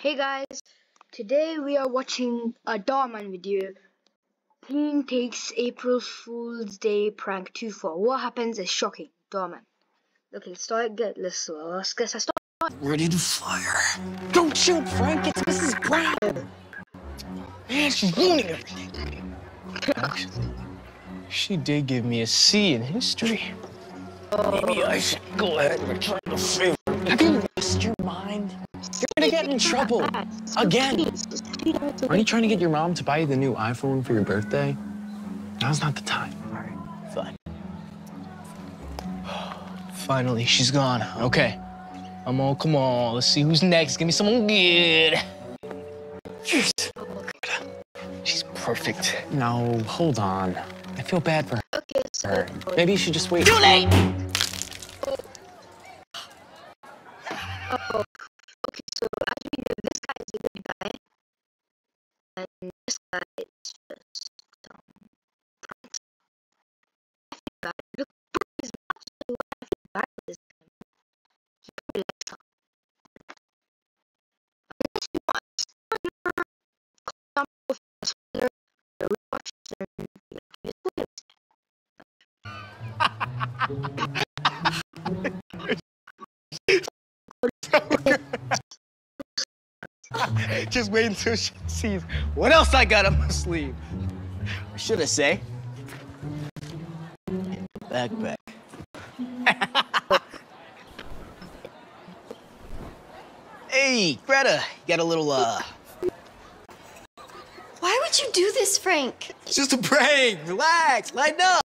Hey guys, today we are watching a Dhar Mann video. Teen takes April Fool's Day prank too far. What happens is shocking. Dhar Mann. Okay, let's start. Get let's let's get start. Ready to fire. Don't shoot, Frank. It's Mrs. Brown. Man, she's ruining everything. Actually, she did give me a C in history. Maybe I should go ahead and return the favor. Have you lost your mind? You're gonna get in trouble. Again. Aren't you trying to get your mom to buy you the new iPhone for your birthday? Now's not the time. All right, fine. Finally, she's gone. Okay. I'm all, come on, let's see who's next. Give me someone good. Yes. She's perfect. No, hold on. I feel bad for her. Okay, so her. Maybe you should just wait. Too late. And this guy is just um, pranks. I feel bad. Look, his mouth so I feel bad this guy. He probably likes her. Unless you want your comment with a spoiler, rewatch it like, "It's spoilers." just wait until she sees what else I got up my sleeve. Or should I say? Backpack. hey, Greta, you got a little, uh, Why would you do this, Frank? it's just a prank. Relax, lighten up.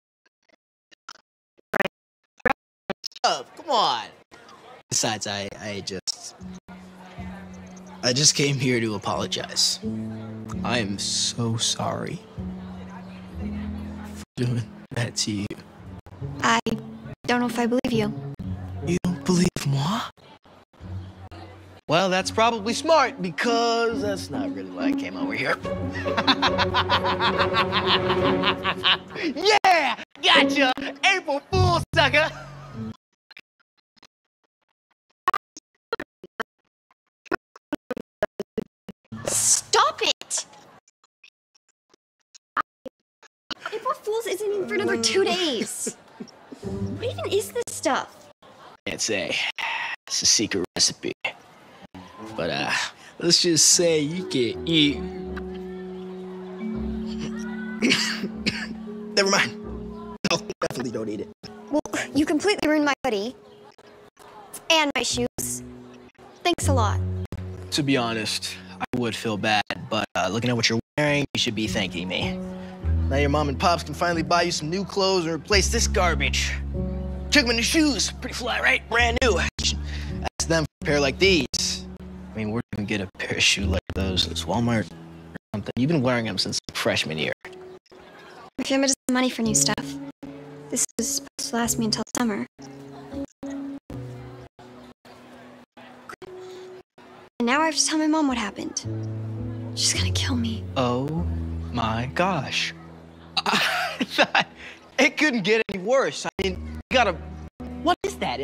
Up, come on. Besides, I, I just, I just came here to apologize. I am so sorry for doing that to you. I don't know if I believe you. You don't believe moi? Well, that's probably smart because that's not really why I came over here. yeah! Gotcha! April Fool, sucker! Fool's isn't even for another two days. What even is this stuff? Can't say. It's a secret recipe. But, uh, let's just say you can eat. Never mind. No, definitely don't eat it. Well, you completely ruined my hoodie. And my shoes. Thanks a lot. To be honest, I would feel bad, but uh, looking at what you're wearing, you should be thanking me. Now your mom and pops can finally buy you some new clothes and replace this garbage. Check my new shoes. Pretty fly, right? Brand new. Ask them for a pair like these. I mean, where do you get a pair of shoes like those? It's Walmart or something. You've been wearing them since freshman year. My family doesn't have money for new stuff. This was supposed to last me until summer. And now I have to tell my mom what happened. She's gonna kill me. Oh my gosh. I thought it couldn't get any worse. I mean, you gotta. What is that?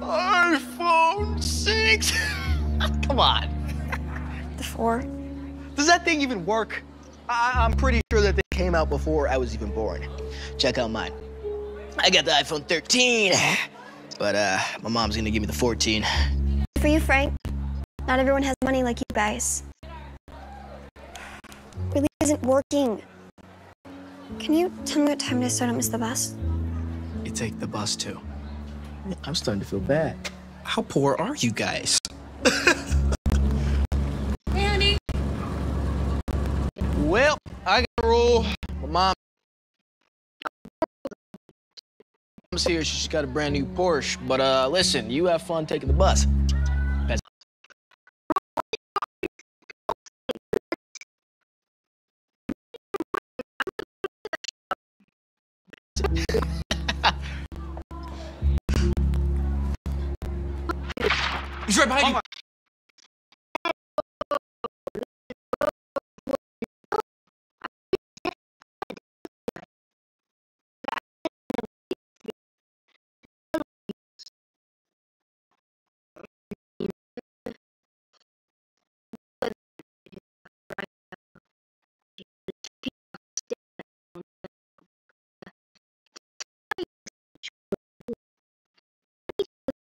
iPhone 6? Come on. The four. Does that thing even work? I- I'm pretty sure that thing came out before I was even born. Check out mine. I got the iPhone 13, but uh, my mom's gonna give me the 14. For you, Frank. Not everyone has money like you guys. Really isn't working. Can you tell me what time it is so I don't miss the bus? You take the bus too. I'm starting to feel bad. How poor are you guys? hey, Andy. Well, I got a rule. My mom. Mom's here. She's got a brand new Porsche. But uh, listen, you have fun taking the bus. behind you.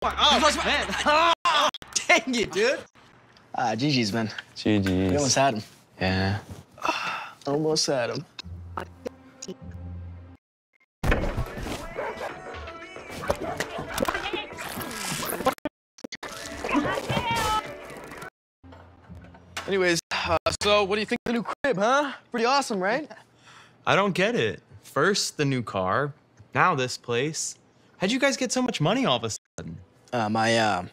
Oh, man. Dang it, dude. Ah, Gigi's, man. We almost GG's. had him. Yeah. Almost had him. Anyways, uh, so what do you think of the new crib, huh? Pretty awesome, right? I don't get it. First, the new car. Now, this place. How'd you guys get so much money all of a sudden? Uh, my uh,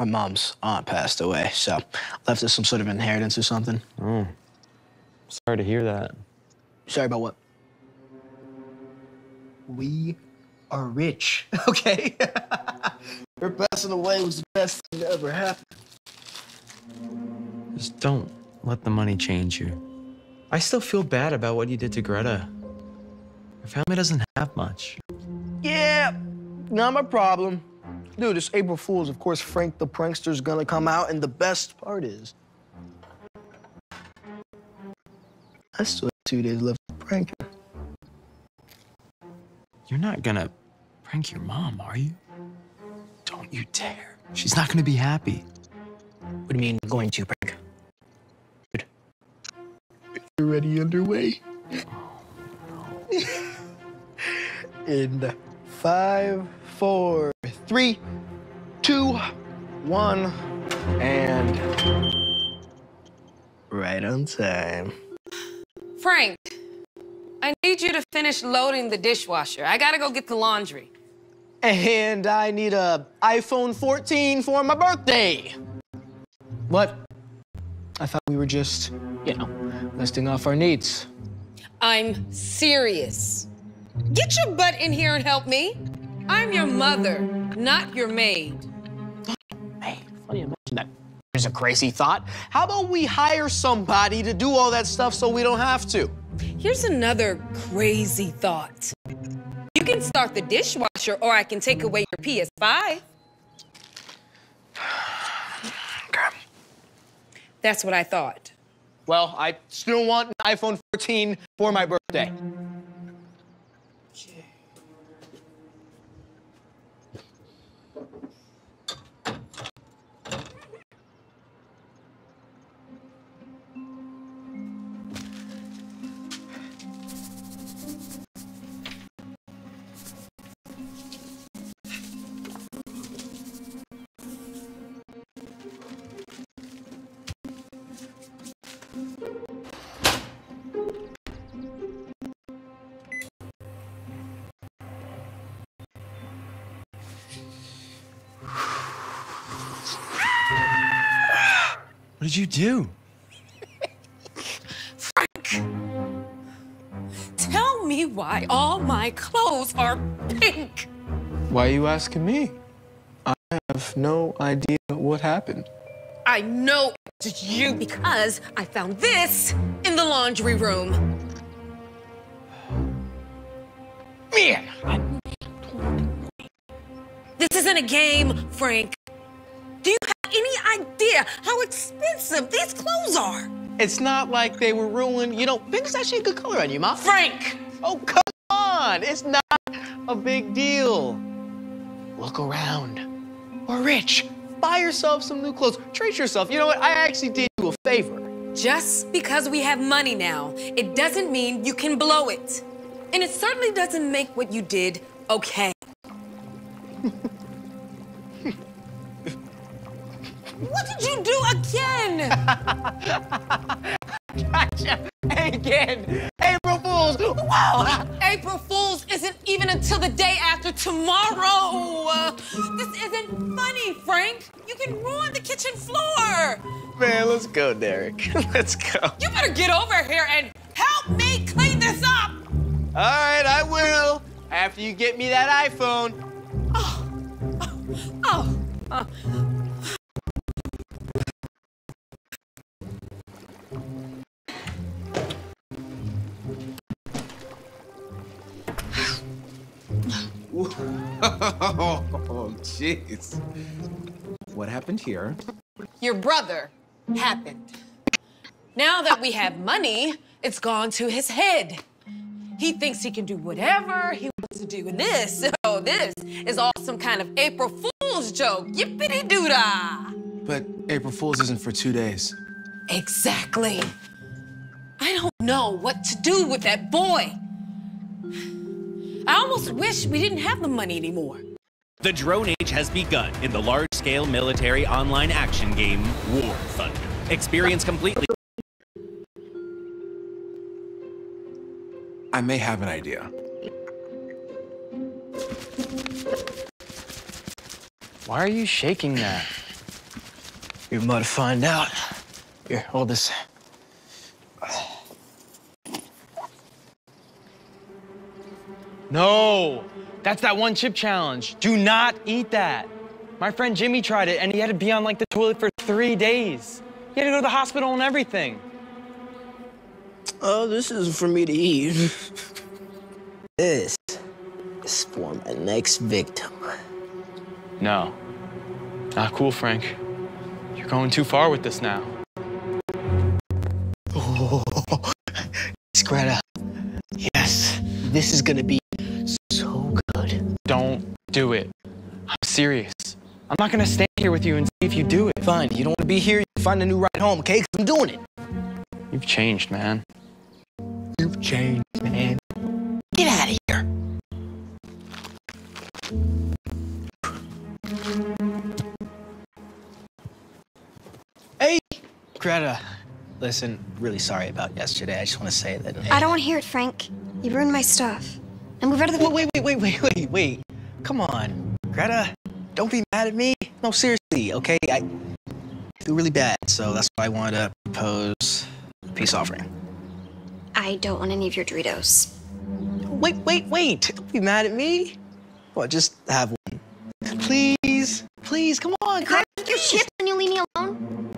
my mom's aunt passed away, so left us some sort of inheritance or something. Oh. Sorry to hear that. Sorry about what? We are rich, okay? Her passing away was the best thing that ever happened. Just don't let the money change you. I still feel bad about what you did to Greta. Her family doesn't have much. Yeah, not my problem. Dude, it's April Fool's. Of course, Frank the prankster's gonna come out, and the best part is, I still have two days left to prank her. You're not gonna prank your mom, are you? Don't you dare. She's not gonna be happy. What do you mean going to prank? Dude, it's already underway. Oh, In five, four, three, two, one, and right on time. Frank, I need you to finish loading the dishwasher. I gotta go get the laundry. And I need a iPhone 14 for my birthday. What? I thought we were just, you know, listing off our needs. I'm serious. Get your butt in here and help me. I'm your mother, not your maid. Hey, funny you mention that. Here's a crazy thought. How about we hire somebody to do all that stuff so we don't have to? Here's another crazy thought. You can start the dishwasher, or I can take away your PS5. Okay. That's what I thought. Well, I still want an iPhone 14 for my birthday. What did you do? Frank! Tell me why all my clothes are pink. Why are you asking me? I have no idea what happened. I know it's you because I found this in the laundry room. Man, This isn't a game, Frank. Idea how expensive these clothes are? it's not like they were ruined. You know, pink's actually a good color on you, Ma. Frank! Oh, come on. It's not a big deal. Look around. Or Rich, buy yourself some new clothes. Treat yourself. You know what? I actually did you a favor. Just because we have money now, it doesn't mean you can blow it. And it certainly doesn't make what you did okay. what did you do again? Gotcha. Again. April Fools. Wow. April Fool's isn't even until the day after tomorrow. Uh, this isn't funny, Frank. You can ruin the kitchen floor. Man, let's go, Derek. let's go. You better get over here and help me clean this up. All right, I will. After you get me that iPhone. Oh, uh, Oh, Oh, jeez. What happened here? your brother happened. Now that we have money, it's gone to his head. He thinks he can do whatever he wants to do. And this, oh, this is all some kind of April Fool's Fool's joke. Yippity doo dah. But April Fool's isn't for two days. Exactly. I don't know what to do with that boy. I almost wish we didn't have the money anymore. The drone age has begun in the large-scale military online action game War Thunder. Experience completely. I may have an idea. Why are you shaking that? You're about to find out. Here, hold this. No, that's that one chip challenge. Do not eat that. My friend Jimmy tried it and he had to be on like the toilet for three days. He had to go to the hospital and everything. Oh, this isn't for me to eat. this is for my next victim. No, not cool, Frank. You're going too far with this now. Oh, Greta. Yes, this is gonna be. Don't do it. I'm serious. I'm not gonna stand here with you and see if you do it. Fine, you don't wanna be here, you find a new ride home, okay? 'Cause I'm doing it. You've changed, man. You've changed, man. Get out of here. Hey, Greta. Listen, really sorry about yesterday. I just want to say that. I don't want to hear it, Frank. You ruined my stuff. And move out of the. Wait, wait, wait, wait, wait, wait. Come on, Greta. Don't be mad at me. No, seriously, okay? I feel really bad, so that's why I wanted to propose a peace offering. I don't want any of your Doritos. Wait, wait, wait. Don't be mad at me. What, just have one. Please, please, come on, Can I Greta. take your chips and you leave me alone?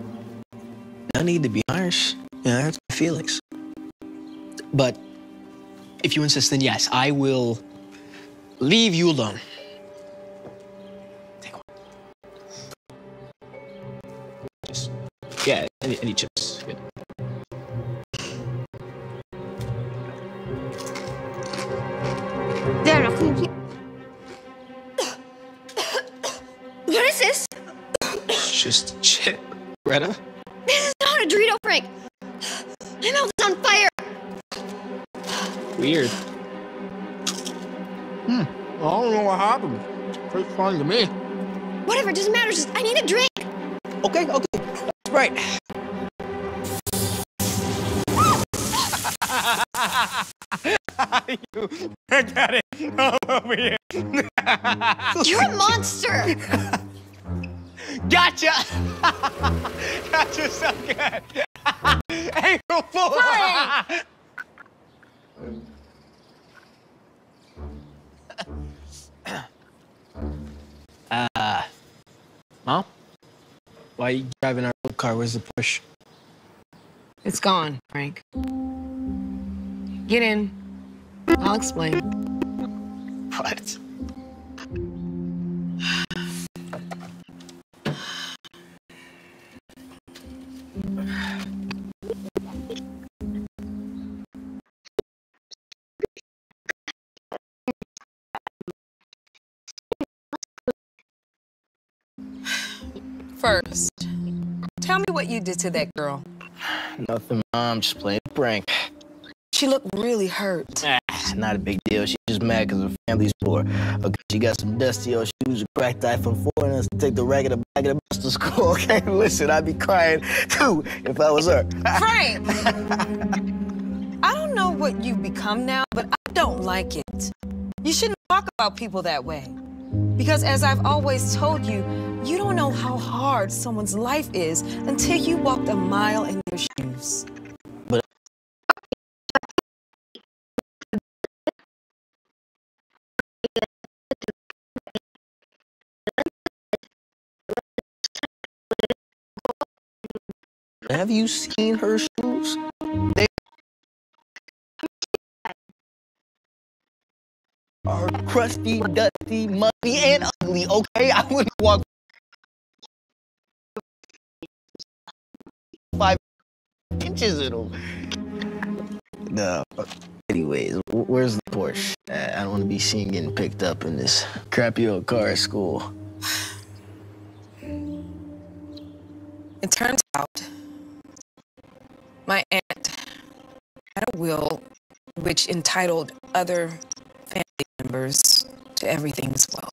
No need to be harsh. Yeah, that's my feelings. But if you insist, then yes, I will leave you alone. Take one. Just, yeah, any, any chips. Good. There, clean. What is this? It's just chip, Greta. This is not a Dorito, Frank. My mouth is on fire. Weird. Hmm. I don't know what happened. Tastes fine to me. Whatever, it doesn't matter. Just I need a drink. Okay, okay. That's right. You're a monster. Gotcha! gotcha so good. April Fool! Uh, Mom? Why are you driving our old car? Where's the Porsche? It's gone, Frank. Get in. I'll explain. What? First, tell me what you did to that girl. Nothing, Mom. Just playing a prank. She looked really hurt. Ah, not a big deal. She's just mad because her family's poor. Okay, she got some dusty old shoes, a cracked iPhone 4, and us to take the ragged bag of the bus to school. Okay, listen, I'd be crying too if I was her. Frank! I don't know what you've become now, but I don't like it. You shouldn't talk about people that way. Because as I've always told you, you don't know how hard someone's life is until you walked a mile in their shoes. Have you seen her shoes? Are crusty, dusty, muddy, and ugly, okay? I wouldn't walk five inches in them. No. Anyways, where's the Porsche? I don't want to be seen getting picked up in this crappy old car at school. It turns out my aunt had a will which entitled other everything as well.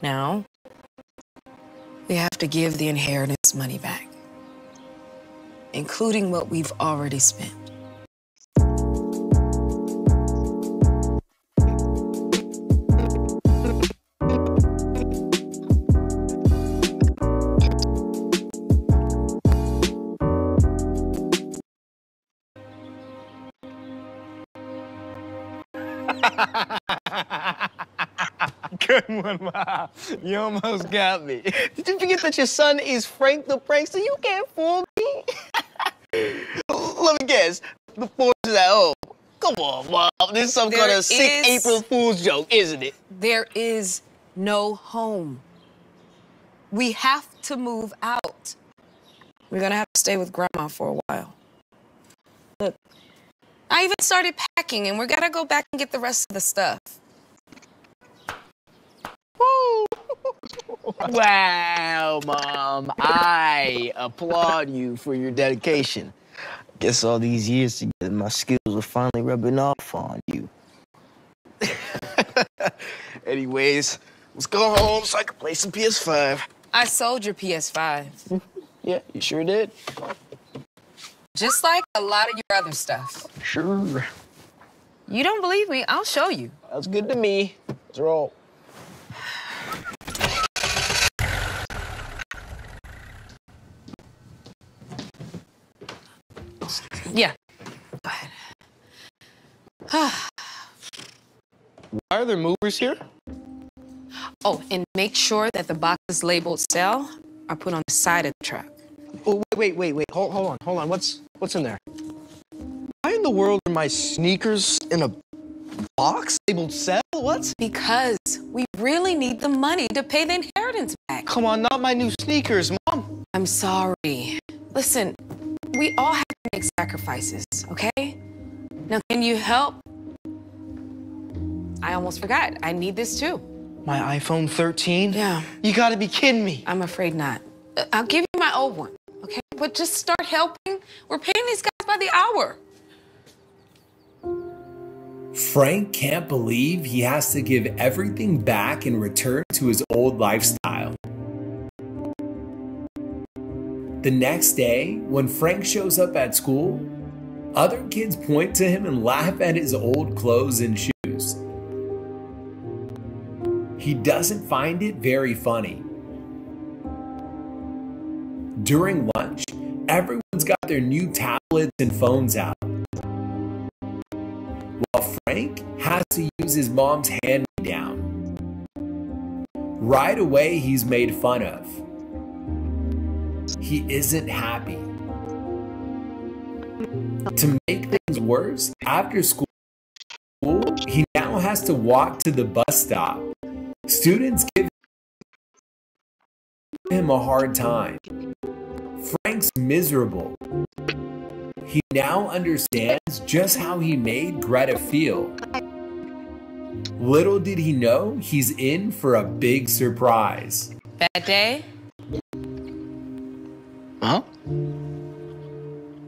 Now, we have to give the inheritance money back, including what we've already spent. Good one, Mom. You almost got me. Did you forget that your son is Frank the Prankster? You can't fool me. Let me guess. The force is at home. Come on, Mom. This is some kind There of sick is- April Fool's joke, isn't it? There is no home. We have to move out. We're gonna have to stay with grandma for a while. Look, I even started packing and we're gonna go back and get the rest of the stuff. Wow, Mom. I applaud you for your dedication. Guess all these years together, my skills are finally rubbing off on you. Anyways, let's go home so I can play some PS5. I sold your PS5, Yeah, you sure did. just like a lot of your other stuff. Sure. You don't believe me? I'll show you. That's good to me. Let's roll. Yeah. Go ahead. Why are there movers here? Oh, and make sure that the boxes labeled sell are put on the side of the truck. Oh, wait, wait, wait, wait. Hold, hold on, hold on. What's what's in there? Why in the world are my sneakers in a box labeled sell? What? Because we really need the money to pay the inheritance back. Come on, not my new sneakers, Mom. I'm sorry. Listen, we all have to make sacrifices, okay? Now, can you help? I almost forgot. I need this too. My iPhone 13? Yeah. You gotta be kidding me. I'm afraid not. Uh, I'll give you my old one, okay? But just start helping. We're paying these guys by the hour. Frank can't believe he has to give everything back and return to his old lifestyle. The next day, when Frank shows up at school, other kids point to him and laugh at his old clothes and shoes. He doesn't find it very funny. During lunch, everyone's got their new tablets and phones out while Frank has to use his mom's hand down. Right away, he's made fun of. He isn't happy. To make things worse, after school, he now has to walk to the bus stop. Students give him a hard time. Frank's miserable. He now understands just how he made Greta feel. Little did he know he's in for a big surprise. Bad day? Huh?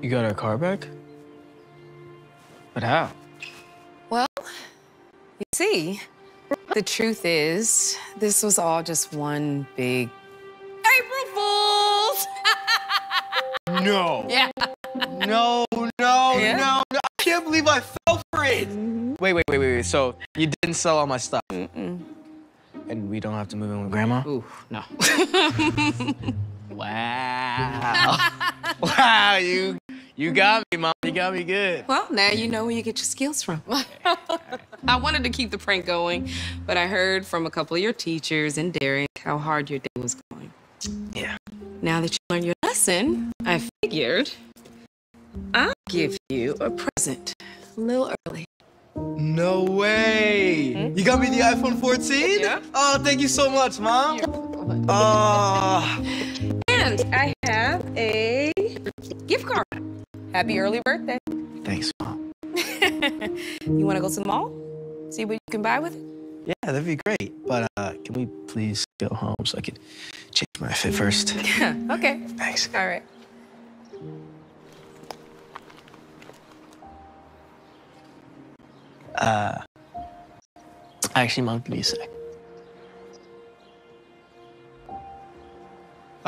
You got our car back? But how? Well, you see, the truth is, this was all just one big April Fools! No. yeah. No, no, Yeah? no, no. I can't believe I fell for it. Mm-hmm. Wait, wait, wait, wait, wait. So you didn't sell all my stuff? Mm-mm. And we don't have to move in with Grandma? Ooh, no. Wow. wow, you you got me, Mom. You got me good. Well, now you know where you get your skills from. I wanted to keep the prank going, but I heard from a couple of your teachers and Derek how hard your day was going. Yeah. Now that you learned your lesson, I figured I'll give you a present a little early. No way. Hmm? You got me the iPhone 14? Yeah. Oh, thank you so much, Mom. Oh. And I have a gift card. Happy early birthday. Thanks, Mom. you want to go to the mall? See what you can buy with it? Yeah, that'd be great. But uh, can we please go home so I could change my fit first? Yeah, okay. Thanks. All right. Uh, actually, mom, give me a sec.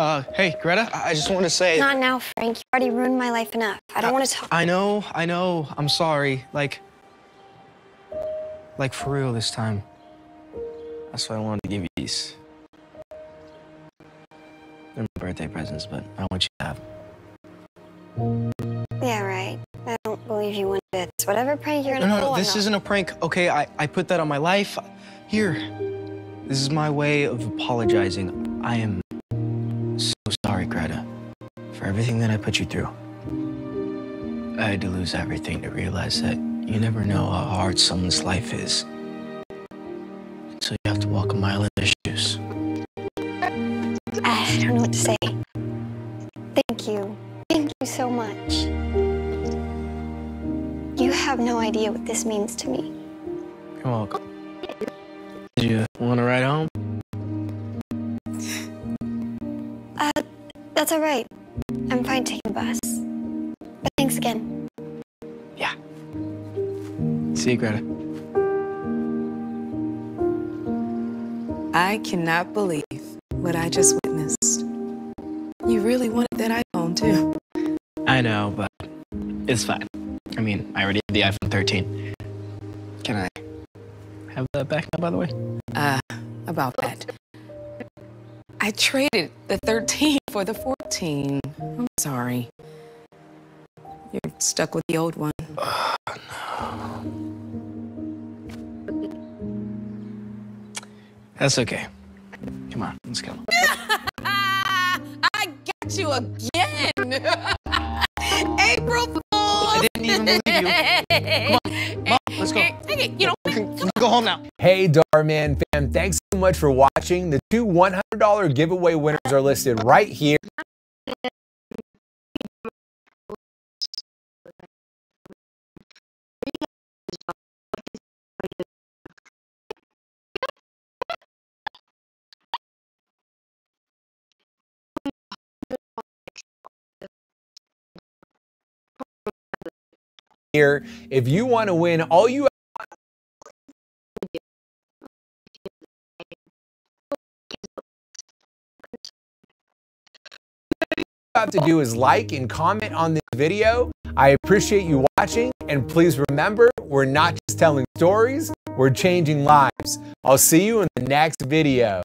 Uh, hey, Greta, I I just want to say. Not now, Frank. You already ruined my life enough. I don't want to talk. I know, I know. I'm sorry. Like, like for real this time. That's why I wanted to give you these. They're my birthday presents, but I want you to have them. Yeah, right. I don't believe you one bit. Whatever prank you're No, gonna no, pull, no. This isn't a prank. Okay, I, I put that on my life. Here. This is my way of apologizing. I am so sorry, Greta, for everything that I put you through. I had to lose everything to realize that you never know how hard someone's life is. So you have to walk a mile in their shoes. I don't know what to say. Thank you. Thank you so much. You have no idea what this means to me. You're welcome. That's all right. I'm fine taking the bus. But thanks again. Yeah. See you, Greta. I cannot believe what I just witnessed. You really wanted that iPhone, too. I know, but it's fine. I mean, I already have the iPhone 13. Can I have that back now, by the way? Uh, about that. I traded the 13 for the 14. I'm sorry. You're stuck with the old one. That's okay. Come on, let's go. I got you again. April Fool. I didn't even believe you. Come let's go. You know, We can go home now. Hey, Dhar Mann fam, thanks so much for watching. The two $100 giveaway winners are listed right here. Here, if you want to win, all you have to do is like and comment on this video. I appreciate you watching, and please remember, we're not just telling stories, we're changing lives. I'll see you in the next video.